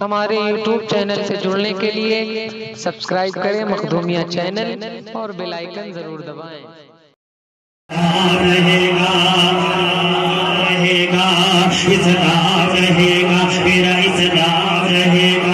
ہمارے YouTube channel سے جڑنے کے لیے سبسکرائب کریں مخدومیہ چینل اور بل آئیکن ضرور دبائیں۔ رہے گا رہے گا، اس رہے گا، میرا اس رہے گا۔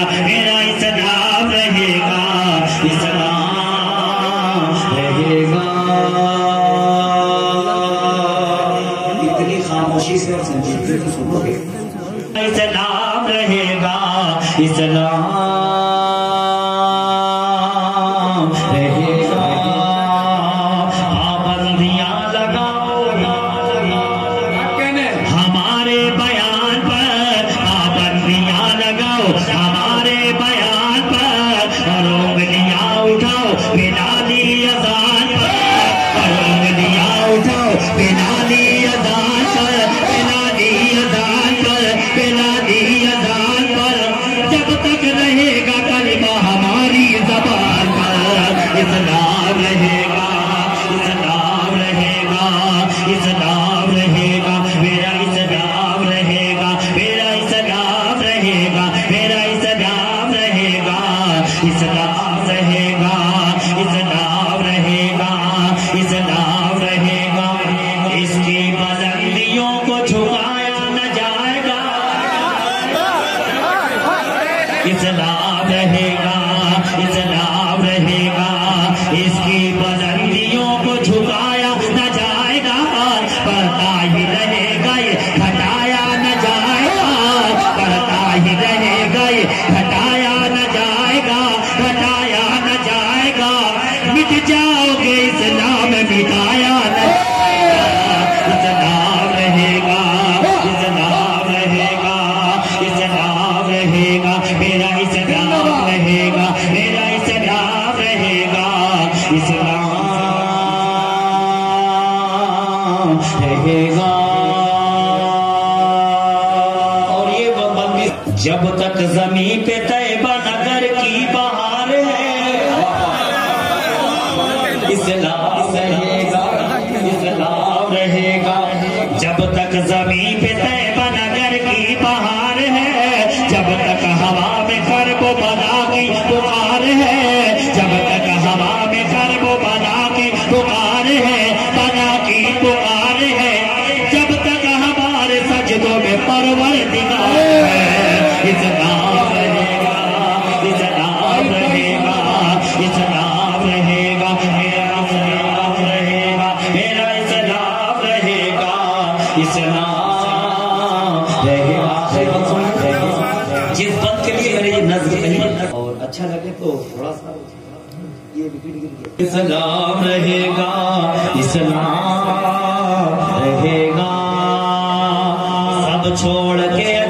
啊。جس کے لیے اور اچھا لگے تو تھوڑا سا یہ اسلام رہے گا اسلام رہے گا۔ سب چھوڑ کے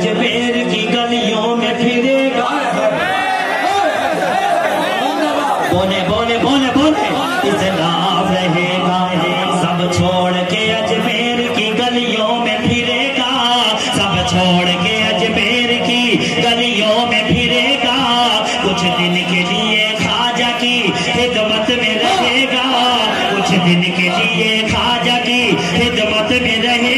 خدمت میں رہے گا۔ کچھ دن کے لیے خواجہ کی خدمت میں رہے گا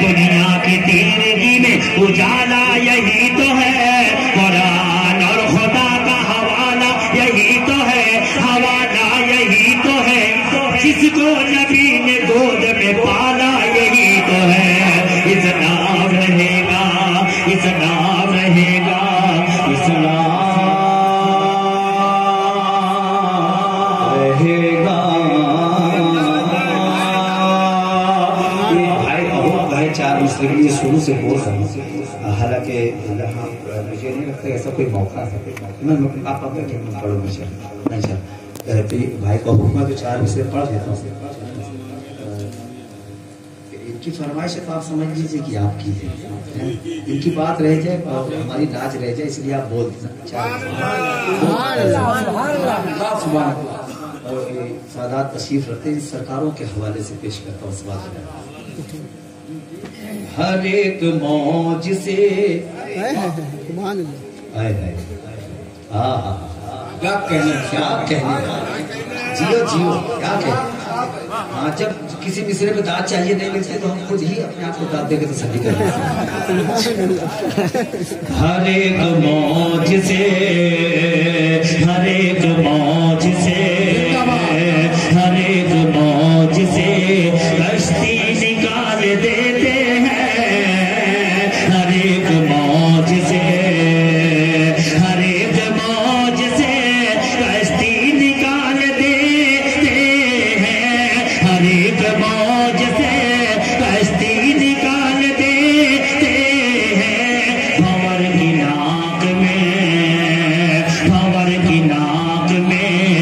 دنیا کے تیرے جی میں اجالا سے ہو سکوں حالانکہ مجھے نہیں لگتا ایسا کوئی موقع ہے۔ میں آپ کا پڑھوں مجھے اچھا بھائی کو حکمہ تو چار اسے پڑھ دیتا ہوں۔ ان کی فرمائش آپ سمجھ لیجیے کہ آپ کی ہے۔ ان کی بات رہ جائے ہماری ناچ رہ جائے، اس لیے آپ بول دینا اور سادات تشریف رکھتے ہیں، سرکاروں کے حوالے سے پیش کرتا ہوں۔ اس بات میں ہر ایک موج سے کیا کہنا کیا کہنا جیو جیو کیا کہنا ہاں جب کسی مصرے میں داد چاہیے نہیں ملتی تو ہم خود ہی اپنے آپ کو داد دے کے تسلی کریں ہر ایک موج سے ہر ایک موج سے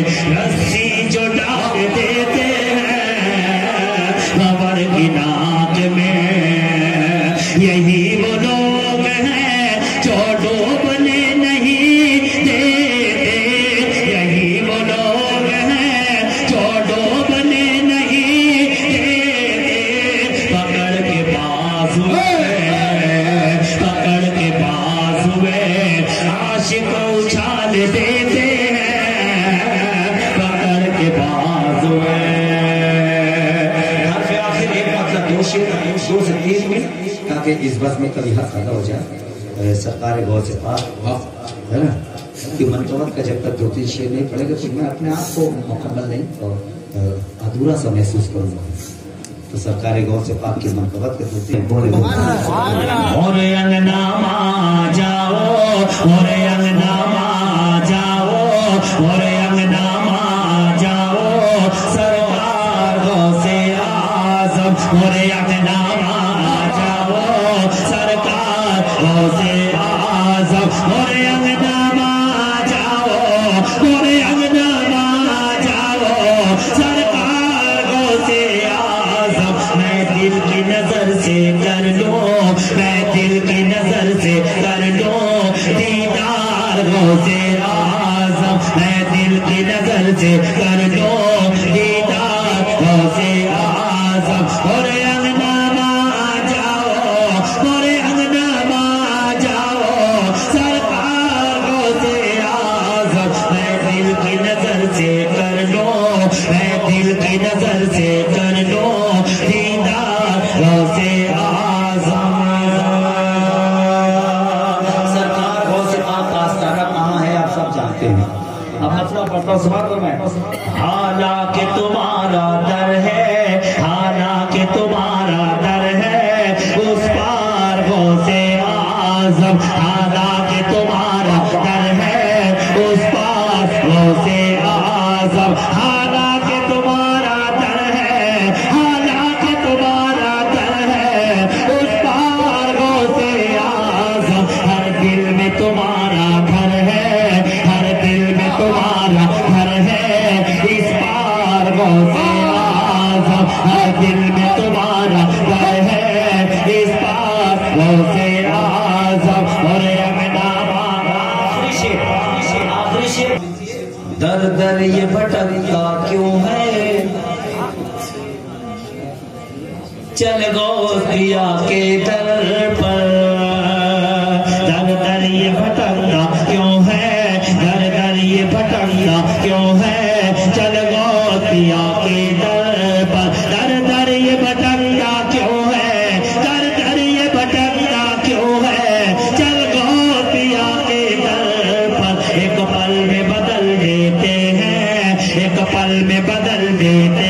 Let's see. کہ اس بس میں کبھی حق ادا ہو جائے۔ سرکار بہت سے پاس ہے نا؟ کہ منتوت کا جب تک دو تین شعر نہیں پڑے گا پھر میں اپنے آپ کو مکمل نہیں اور ادھورا سا محسوس کروں گا۔ تو سرکار گور سے پاک کی منقبت کے دوتے بولے۔ جاؤ آپ جانتے ہیں۔ اب مسئلہ پڑھتا سمجھ رہا میں۔ حالانکہ تمہارا در ہے حالانکہ تمہارا در ہے، اس پار وہ سے آزم پل میں بدل دیتے